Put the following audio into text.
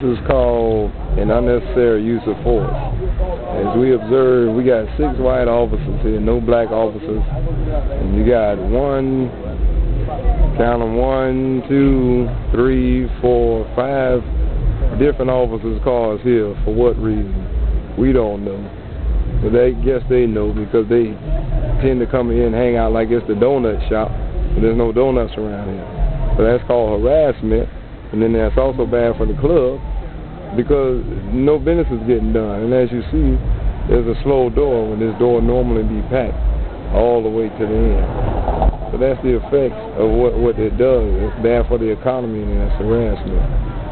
This is called an unnecessary use of force. As we observe, we got six white officers here, no black officers. And you got one, count them, one, two, three, four, five different officers' cars here. For what reason? We don't know. But they guess they know because they tend to come here and hang out like it's the donut shop. But there's no donuts around here. So that's called harassment. And then that's also bad for the club because no business is getting done. And as you see, there's a slow door when this door normally be packed all the way to the end. So that's the effects of what, what it does. It's bad for the economy and it's harassment.